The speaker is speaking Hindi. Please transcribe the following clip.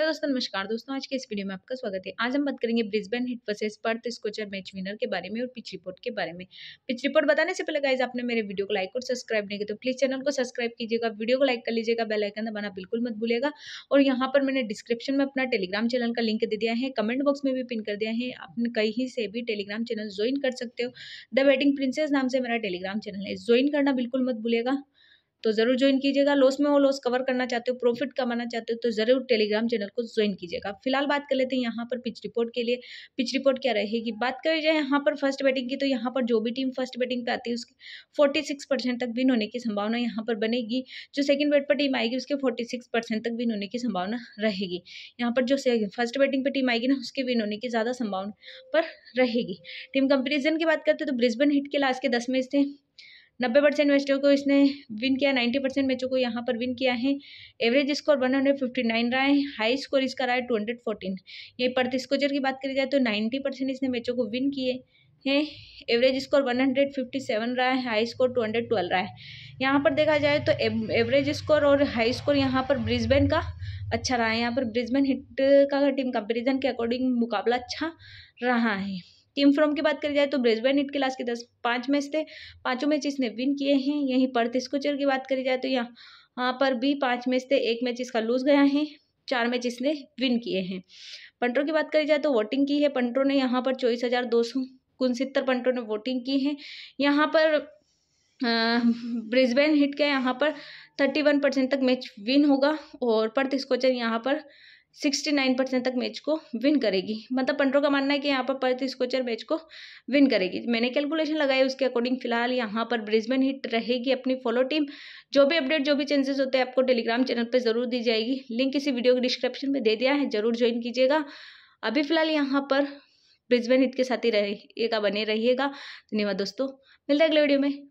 हेलो दोस्तों नमस्कार दोस्तों, आज के इस वीडियो में आपका स्वागत है। आज हम बात करेंगे Brisbane Heat versus Perth Scorcher match winner के बारे में और पिच रिपोर्ट के बारे में। पिच रिपोर्ट बताने से पहले गाइज़ आपने मेरे वीडियो को लाइक और सब्सक्राइब नहीं किया तो प्लीज़ चैनल को सब्सक्राइब कीजिएगा, वीडियो को लाइक कर लीजिएगा बेल आइकन दबाना बिल्कुल मत भूलिएगा। और यहाँ पर मैंने डिस्क्रिप्शन में अपना टेलीग्राम चैनल का लिंक दे दिया है कमेंट बॉक्स में भी पिन कर दिया है। आप कहीं से भी टेलीग्राम चैनल ज्वाइन कर सकते हो। द वेटिंग प्रिंसेस नाम से मेरा टेलीग्राम चैनल है ज्वाइन करना बिल्कुल मत भूलिएगा। तो ज़रूर ज्वाइन कीजिएगा। लॉस में वो लॉस कवर करना चाहते हो प्रॉफिट कमाना चाहते हो तो ज़रूर टेलीग्राम चैनल को ज्वाइन कीजिएगा। फ़िलहाल बात कर लेते हैं यहाँ पर पिच रिपोर्ट के लिए। पिच रिपोर्ट क्या रहेगी? बात करी जाए यहाँ पर फ़र्स्ट बैटिंग की तो यहाँ पर जो भी टीम फ़र्स्ट बैटिंग पे आती है, उसकी फोर्टी सिक्स परसेंट तक विन होने की संभावना यहाँ पर बनेगी। जो सेकंड बैट पर टीम आएगी, उसके फोर्टी सिक्स परसेंट तक विन होने की संभावना रहेगी। यहाँ पर जो फ़र्स्ट बैटिंग पर टीम आएगी ना, उसके विन होने की ज़्यादा संभावना पर रहेगी। टीम कंपेरिजन की बात करते हैं तो ब्रिस्बेन हिट के लास्ट के दस मैच थे नब्बे परसेंट मैचों को इसने विन किया नाइन्टी परसेंट मैचों को यहाँ पर विन किया है। Average score one hundred fifty nine रहा है हाई स्कोर इसका रहा है टू हंड्रेड फोर्टीन ये पर्थ स्कोचर की बात करी जाए तो नाइन्टी परसेंट इसने मैचों को विन किए हैं। Average score one hundred fifty seven रहा है high score two hundred twelve रहा है। यहाँ पर देखा जाए तो एवरेज स्कोर और हाई स्कोर यहाँ पर ब्रिजबेन का अच्छा रहा है। यहाँ पर ब्रिजबेन हिट का टीम कंपेरिजन के अकॉर्डिंग मुकाबला अच्छा रहा है। टीम फ्रॉम की बात करी जाए तो ब्रिस्बेन हिट के लास्ट के दस, पाँच मैच थे। पाँचों मैच इसने विन किए हैं। यहीं पर्थ स्कोचर की बात करी जाए तो यहाँ पर भी पाँच मैच थे। एक मैच इसका लूज गया है। चार मैच इसने विन किए हैं। पंटरों की बात करी जाए तो वोटिंग की है। पंटरों ने यहाँ पर चौबीस हज़ार दो सौ उनसत्तर पंटरों ने वोटिंग की है। यहाँ पर ब्रिस्बेन हिट के यहाँ पर थर्टी वन परसेंट तक मैच विन होगा और पर्थ स्कोचर यहाँ पर सिक्सटी नाइन परसेंट तक मैच को विन करेगी। मतलब पंड्रो का मानना है कि यहाँ पर पर्थ स्कोचर मैच को विन करेगी। मैंने कैलकुलेशन लगाई उसके अकॉर्डिंग फ़िलहाल यहाँ पर ब्रिजबेन हिट रहेगी अपनी फॉलो टीम। जो भी अपडेट, जो भी चेंजेस होते हैं आपको टेलीग्राम चैनल पर ज़रूर दी जाएगी। लिंक इसी वीडियो के डिस्क्रिप्शन में दे दिया है, ज़रूर ज्वाइन कीजिएगा। अभी फ़िलहाल यहाँ पर ब्रिजबेन हिट के साथ ही रहिएगा बने रहिएगा। धन्यवाद दोस्तों, मिलते अगले वीडियो में।